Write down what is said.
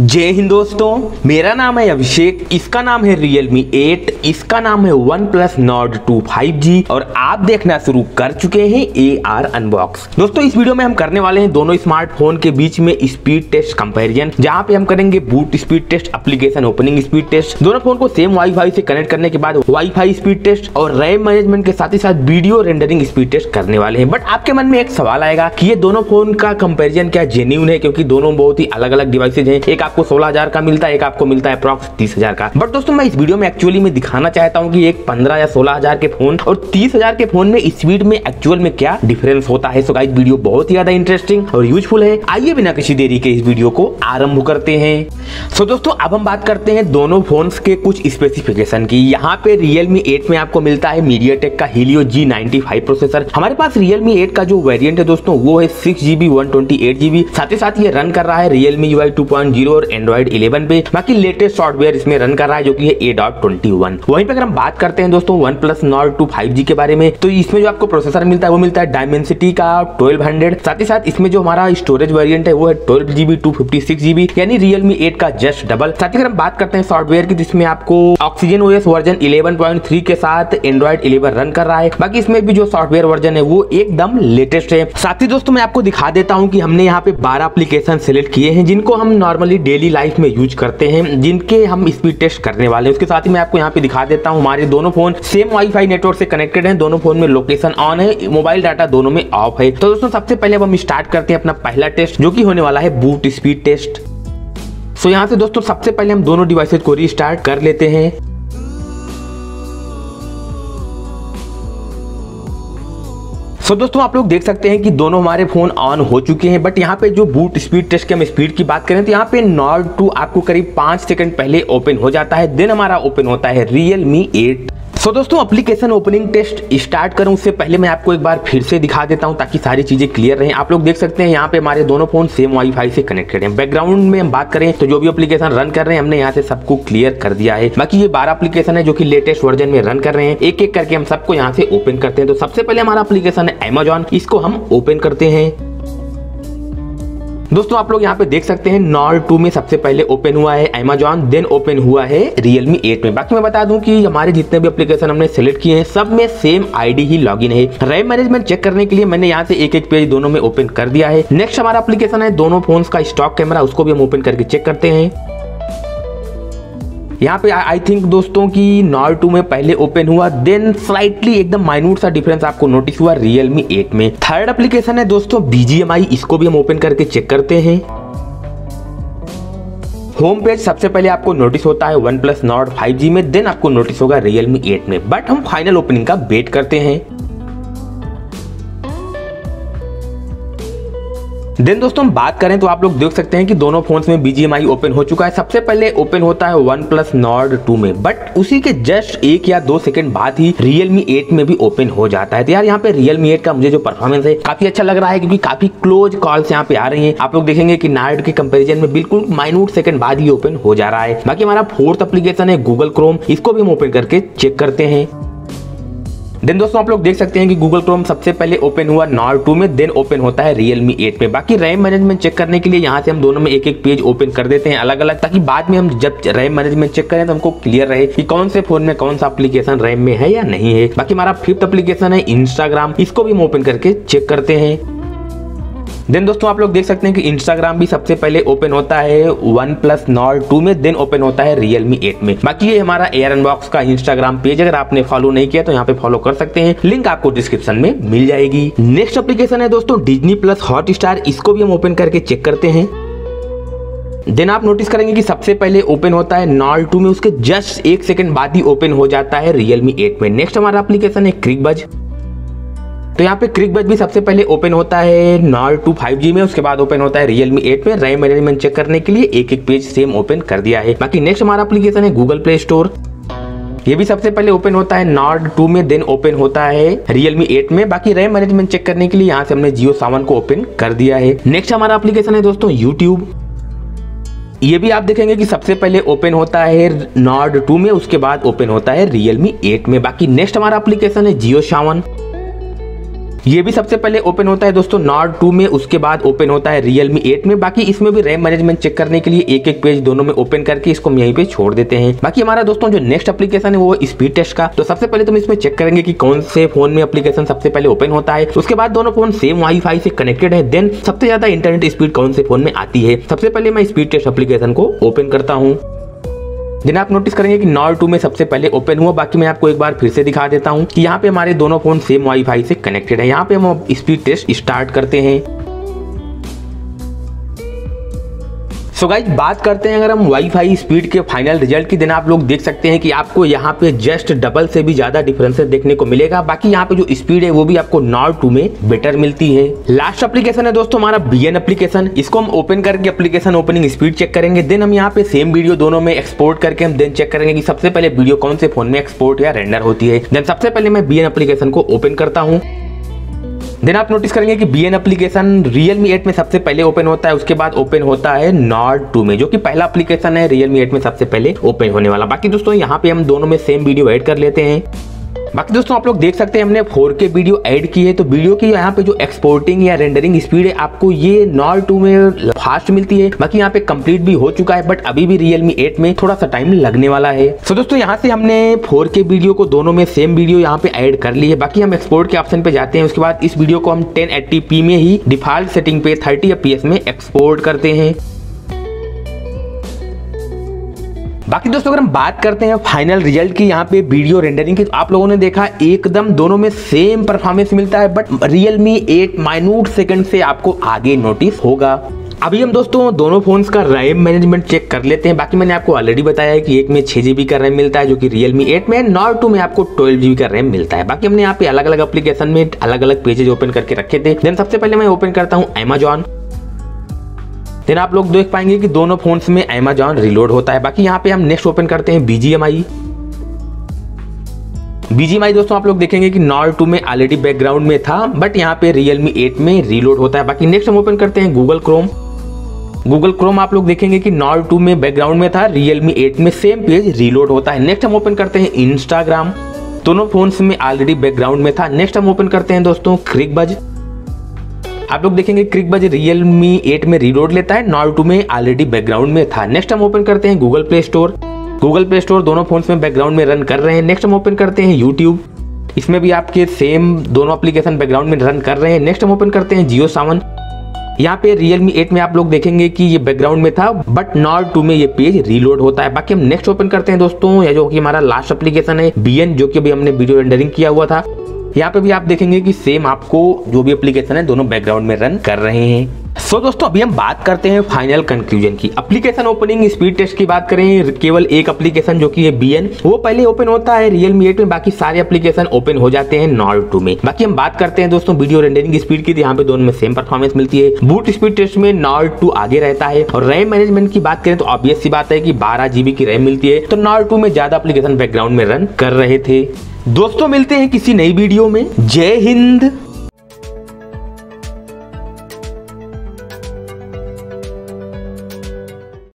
जय हिंद दोस्तों, मेरा नाम है अभिषेक, इसका नाम है Realme 8 इसका नाम है one plus OnePlus Nord 2 5G और आप देखना शुरू कर चुके हैं ए आर अनबॉक्स दोस्तों, इस वीडियो में हम करने वाले हैं दोनों स्मार्टफ़ोन के बीच में स्पीड टेस्ट कंपैरिजन जहाँ पे हम करेंगे boot speed test application opening speed test दोनों फ़ोन को सेम वाईफाई से कनेक्ट करने के बाद वाईफाई स्पीड टेस्ट और रैम मैनेजमेंट के साथ ही साथ वीडियो रेंडरिंग स्पीड टेस्ट करने वाले हैं। बट आपके मन में एक सवाल आएगा की ये दोनों फ़ोन का कंपेरिजन क्या जेन्यून है? क्योंकि दोनों बहुत ही अलग अलग डिवाइसेज है। एक आपको सोलह हज़ार का मिलता है, एक आपको मिलता है अप्रॉक्स तीस हज़ार का। बट दोस्तों, मैं इस वीडियो में एक्चुअली में दिखाना चाहता हूँ कि एक पंद्रह या सोलह हज़ार के फ़ोन और तीस हज़ार के फ़ोन में स्पीड में एक्चुअल में क्या डिफरेंस होता है। सो गाइस वीडियो बहुत ज़्यादा इंटरेस्टिंग और यूजफुल है। आइए बिना किसी देरी के इस वीडियो को आरंभ करते हैं। सो दोस्तों, अब हम बात करते हैं दोनों फ़ोन के कुछ स्पेसिफिकेशन की। यहाँ पे Realme 8 में आपको मिलता है MediaTek का Helio G95 प्रोसेसर हमारे पास Realme 8 का जो वेरिएंट है दोस्तों, वो है six GB one twenty eight GB साथ ही साथ ये रन कर रहा है Realme UI 2.0 और Android 11 पे। बाकी लेटेस्ट सॉफ्टवेयर इसमें रन कर रहा है जो कि है ए डॉट ट्वेंटी वन वहीं पे अगर हम बात करते हैं दोस्तों OnePlus Nord two five G के बारे में तो इसमें जो आपको प्रोसेसर मिलता है, वो मिलता है डायमेंसिटी का ट्वेल्व हंड्रेड साथ ही साथ इसमें जो हमारा स्टोरेज वेरियंट है, वो है twelve GB two fifty six GB यानी रियलमी एट का जस्ट डबल साथ ही अगर हम बात करते हैं सॉफ्टवेयर की, जिसमें आपको Oxygen OS version eleven point three के साथ एंड्रॉइड इलेवन रन कर रहा है। बाकी इसमें भी जो सॉफ्टवेयर वर्जन है, वो एकदम लेटेस्ट है। साथ ही दोस्तों, मैं आपको दिखा देता हूँ कि हमने यहाँ पे बारह एप्लीकेशन सिलेक्ट किए हैं, जिनको हम नॉर्मली डेली लाइफ में यूज़ करते हैं, जिनके हम स्पीड टेस्ट करने वाले हैं। उसके साथ ही मैं आपको यहाँ पे दिखा देता हूँ, हमारे दोनों फ़ोन सेम वाईफाई नेटवर्क से कनेक्टेड हैं। दोनों फ़ोन में लोकेशन ऑन है मोबाइल डाटा दोनों में ऑफ़ है। तो दोस्तों, सबसे पहले अब हम स्टार्ट करते हैं अपना पहला टेस्ट जो की होने वाला है बूट स्पीड टेस्ट सो यहाँ से दोस्तों, सबसे पहले हम दोनों डिवाइसेज को रिस्टार्ट कर लेते हैं। सो so, दोस्तों आप लोग देख सकते हैं कि दोनों हमारे फ़ोन ऑन हो चुके हैं बट यहाँ पे जो बूट स्पीड टेस्ट के हम स्पीड की बात करें तो यहाँ पे नॉर्ड टू आपको करीब पाँच सेकंड पहले ओपन हो जाता है देन हमारा ओपन होता है रियल मी एट सो दोस्तों एप्लीकेशन ओपनिंग टेस्ट स्टार्ट करूँ उससे पहले मैं आपको एक बार फिर से दिखा देता हूँ ताकि सारी चीज़ें क्लियर रहें। आप लोग देख सकते हैं यहाँ पे हमारे दोनों फ़ोन सेम वाईफाई से कनेक्टेड हैं। बैकग्राउंड में हम बात करें तो जो भी एप्लीकेशन रन कर रहे हैं, हमने यहाँ से सबको क्लियर कर दिया है। बाकी ये बारह एप्लीकेशन है जो कि लेटेस्ट वर्जन में रन कर रहे हैं। एक एक करके हम सबको यहाँ से ओपन करते हैं। तो सबसे पहले हमारा एप्लीकेशन है एमेजॉन इसको हम ओपन करते हैं। दोस्तों, आप लोग यहाँ पे देख सकते हैं नॉर टू में सबसे पहले ओपन हुआ है एमेजॉन देन ओपन हुआ है रियलमी एट में। बाकी मैं बता दूँ कि हमारे जितने भी एप्लीकेशन हमने सेलेक्ट किए हैं, सब में सेम आईडी ही लॉगिन है। रैम मैनेजमेंट चेक करने के लिए मैंने यहाँ से एक एक पेज दोनों में ओपन कर दिया है। नेक्स्ट हमारा एप्लीकेशन है, दोनों फ़ोन का स्टॉक कैमरा उसको भी हम ओपन करके चेक करते हैं। यहाँ पे आई थिंक दोस्तों की नॉर टू में पहले ओपन हुआ देन स्लाइटली एकदम माइन्यूट सा डिफरेंस आपको नोटिस हुआ रियलमी एट में। थर्ड एप्लीकेशन है दोस्तों बीजीएमआई इसको भी हम ओपन करके चेक करते हैं। होम पेज सबसे पहले आपको नोटिस होता है वन प्लस नॉट फाइव में देन आपको नोटिस होगा रियलमी एट में। बट हम फाइनल ओपनिंग का वेट करते हैं। देन दोस्तों, हम बात करें तो आप लोग देख सकते हैं कि दोनों फोन्स में बीजीएमआई ओपन हो चुका है। सबसे पहले ओपन होता है वन प्लस नॉर्ड टू में बट उसी के जस्ट एक या दो सेकंड बाद ही रियलमी एट में भी ओपन हो जाता है। तो यार, यहाँ पे रियलमी एट का मुझे जो परफॉर्मेंस है, काफ़ी अच्छा लग रहा है क्योंकि काफ़ी क्लोज कॉल्स यहाँ पे आ रही है। आप लोग देखेंगे की नार्ड के कंपेरिजन में बिल्कुल माइन्यूट सेकंड बाद ही ओपन हो जा रहा है। बाकी हमारा फोर्थ एप्लीकेशन है गूगल क्रोम इसको भी हम ओपन करके चेक करते हैं। देन दोस्तों, आप लोग देख सकते हैं कि गूगल क्रोम सबसे पहले ओपन हुआ नॉर टू में देन ओपन होता है रियलमी एट में। बाकी रैम मैनेजमेंट चेक करने के लिए यहाँ से हम दोनों में एक एक पेज ओपन कर देते हैं अलग अलग ताकि बाद में हम जब रैम मैनेजमेंट चेक करें तो हमको क्लियर रहे कि कौन से फ़ोन में कौन सा अपलीकेशन रैम में है या नहीं है। बाकी हमारा फिफ्थ अपलीकेशन है इंस्टाग्राम इसको भी हम ओपन करके चेक करते हैं। देन दोस्तों आप लोग देख सकते हैं कि इंस्टाग्राम भी सबसे पहले ओपन होता है वन प्लस नॉर टू में देन ओपन होता है रियलमी एट में। बाकी ये हमारा एयर अनबॉक्स का इंस्टाग्राम पेज अगर आपने फॉलो नहीं किया तो यहाँ पे फॉलो कर सकते हैं। लिंक आपको डिस्क्रिप्शन में मिल जाएगी। नेक्स्ट एप्लीकेशन है दोस्तों डिजनी प्लस हॉट स्टार इसको भी हम ओपन करके चेक करते हैं। देन आप नोटिस करेंगे कि सबसे पहले ओपन होता है नॉल टू में, उसके जस्ट एक सेकंड बाद ही ओपन हो जाता है रियलमी एट में। नेक्स्ट हमारा एप्लीकेशन है क्रिक बज तो यहाँ पे क्रिक बज भी सबसे पहले ओपन होता है नॉर टू फाइव में, उसके बाद ओपन होता है रियलमी एट में। रैम मैनेजमेंट चेक करने के लिए एक एक पेज सेम ओपन कर दिया है। बाकी नेक्स्ट हमारा एप्लीकेशन है गूगल प्ले स्टोर ये भी सबसे पहले ओपन होता है नॉर्ड टू में देन ओपन होता है रियलमी एट में। बाकी रैम मैनेजमेंट चेक करने के लिए यहाँ से हमने जियो सावन को ओपन कर दिया है। नेक्स्ट हमारा एप्लीकेशन है दोस्तों यूट्यूब ये भी आप देखेंगे कि सबसे पहले ओपन होता है नॉर्ड टू में, उसके बाद ओपन होता है रियलमी एट में। बाकी नेक्स्ट हमारा एप्लीकेशन है जियो सावन। ये भी सबसे पहले ओपन होता है दोस्तों नॉर्ड टू में, उसके बाद ओपन होता है रियलमी एट में। बाकी इसमें भी रैम मैनेजमेंट चेक करने के लिए एक एक पेज दोनों में ओपन करके इसको हम यहीं पे छोड़ देते हैं। बाकी हमारा दोस्तों, जो नेक्स्ट एप्लीकेशन है, वो स्पीड टेस्ट का। तो सबसे पहले तुम इसमें चेक करेंगे कि कौन से फ़ोन में एप्लीकेशन सबसे पहले ओपन होता है। उसके बाद दोनों फ़ोन सेम वाईफाई से कनेक्टेड है। देन सबसे ज़्यादा इंटरनेट स्पीड कौन से फ़ोन में आती है? सबसे पहले मैं स्पीड टेस्ट एप्लीकेशन को ओपन करता हूँ। जिन्हें आप नोटिस करेंगे कि नॉर टू में सबसे पहले ओपन हुआ, बाकी मैं आपको एक बार फिर से दिखा देता हूँ कि यहाँ पे हमारे दोनों फ़ोन सेम वाईफाई से कनेक्टेड है। यहाँ पे हम स्पीड टेस्ट स्टार्ट करते हैं। सो गाइज़ बात करते हैं अगर हम वाईफाई स्पीड के फाइनल रिज़ल्ट की दिन आप लोग देख सकते हैं कि आपको यहाँ पे जस्ट डबल से भी ज़्यादा डिफरेंसेस देखने को मिलेगा। बाकी यहाँ पे जो स्पीड है, वो भी आपको नॉर टू में बेटर मिलती है। लास्ट एप्लीकेशन है दोस्तों हमारा बी एन एप्लीकेशन इसको हम ओपन करके एप्लीकेशन ओपनिंग स्पीड चेक करेंगे। देन हम यहाँ पे सेम वीडियो दोनों में एक्सपोर्ट करके हम देन चेक करेंगे कि सबसे पहले वीडियो कौन से फ़ोन में एक्सपोर्ट या रेंडर होती है। देन सबसे पहले मैं बीएन एप्लीकेशन को ओपन करता हूँ। देन आप नोटिस करेंगे कि B N application Realme eight में सबसे पहले ओपन होता है, उसके बाद ओपन होता है नॉट टू में, जो कि पहला एप्लीकेशन है रियलमी एट में सबसे पहले ओपन होने वाला। बाकी दोस्तों, यहाँ पे हम दोनों में सेम वीडियो एड कर लेते हैं। बाकी दोस्तों, आप लोग देख सकते हैं, हमने 4K वीडियो ऐड की है तो वीडियो की यहाँ पे जो एक्सपोर्टिंग या रेंडरिंग स्पीड है, आपको ये नॉर टू में फास्ट मिलती है। बाकी यहाँ पे कंप्लीट भी हो चुका है बट अभी भी Realme 8 में थोड़ा सा टाइम लगने वाला है। सो दोस्तों, यहाँ से हमने 4K वीडियो को दोनों में सेम वीडियो यहाँ पे ऐड कर ली है। बाकी हम एक्सपोर्ट के ऑप्शन पे जाते हैं, उसके बाद इस वीडियो को हम टेन में ही डिफ़ॉल्ट सेटिंग पे थर्टी एफ़ में एक्सपोर्ट करते हैं। बाकी दोस्तों, अगर हम बात करते हैं फाइनल रिज़ल्ट की, यहाँ पे वीडियो रेंडरिंग की तो आप लोगों ने देखा एकदम दोनों में सेम परफॉर्मेंस मिलता है but Realme eight minute second से आपको आगे नोटिस होगा। अभी हम दोस्तों दोनों फोन्स का रैम मैनेजमेंट चेक कर लेते हैं। बाकी मैंने आपको ऑलरेडी बताया है कि एक में छह जीबी का रैम मिलता है, जो कि रियलमी एट में नॉर टू में आपको ट्वेल्व जीबी का रैम मिलता है। बाकी हमने यहाँ पे अलग अलग एप्लीकेशन में अलग अलग पेजेज ओपन करके रखे थे। देन सबसे पहले मैं ओपन करता हूँ एमेजॉन देन आप लोग देख पाएँगे कि दोनों फोन्स में एमेजॉन रिलोड होता है। बाकी यहाँ पे हम नेक्स्ट ओपन करते हैं बीजीएमआई बीजीएमआई दोस्तों, आप लोग देखेंगे कि नॉर टू में ऑलरेडी बैकग्राउंड में था बट यहाँ पे रियलमी एट में रिलोड होता है। बाकी नेक्स्ट हम ओपन करते हैं गूगल क्रोम गूगल क्रोम आप लोग देखेंगे कि नॉर टू में बैकग्राउंड में था रियलमी एट में सेम पेज रिलोड होता है। नेक्स्ट हम ओपन करते हैं इंस्टाग्राम दोनों फोन्स में ऑलरेडी बैकग्राउंड में था। नेक्स्ट हम ओपन करते हैं दोस्तों क्रिक बज आप लोग देखेंगे क्रिक बज रियल मी एट में रीलोड लेता है नॉट टू में ऑलरेडी बैकग्राउंड में था। नेक्स्ट हम ओपन करते हैं Google Play Store Google Play Store दोनों फ़ोन में बैकग्राउंड में रन कर रहे हैं। नेक्स्ट हम ओपन करते हैं यूट्यूब इसमें भी आपके सेम दोनों एप्लीकेशन बैकग्राउंड में रन कर रहे हैं। नेक्स्ट हम ओपन करते हैं जियो सावन। यहाँ पे Realme 8 में आप लोग देखेंगे कि ये बैकग्राउंड में था बट नॉट टू में ये पेज रीलोड होता है। बाकी हम नेक्स्ट ओपन करते हैं दोस्तों, या जो कि हमारा लास्ट एप्लीकेशन है बीएन जो कि अभी हमने वीडियो रेंडरिंग किया हुआ था। यहाँ पे भी आप देखेंगे कि सेम आपको जो भी एप्लीकेशन है दोनों बैकग्राउंड में रन कर रहे हैं। सो so, दोस्तों अभी हम बात करते हैं फाइनल कंक्लूजन की। एप्लीकेशन ओपनिंग स्पीड टेस्ट की बात करें केवल एक एप्लीकेशन जो कि है बीएन वो पहले ओपन होता है रियलमी एट में बाकी सारे एप्लीकेशन ओपन हो जाते हैं नॉर टू में। बाकी हम बात करते हैं दोस्तों वीडियो रेंडरिंग स्पीड की तो यहाँ पे दोनों में सेम परफॉर्मेंस मिलती है। बूट स्पीड टेस्ट में नॉर टू आगे रहता है और रैम मैनेजमेंट की बात करें तो ऑब्वियस सी बात है की बारह जीबी की रैम मिलती है। तो नॉर टू में ज़्यादा एप्लीकेशन बैकग्राउंड में रन कर रहे थे। दोस्तों मिलते हैं किसी नई वीडियो में। जय हिंद।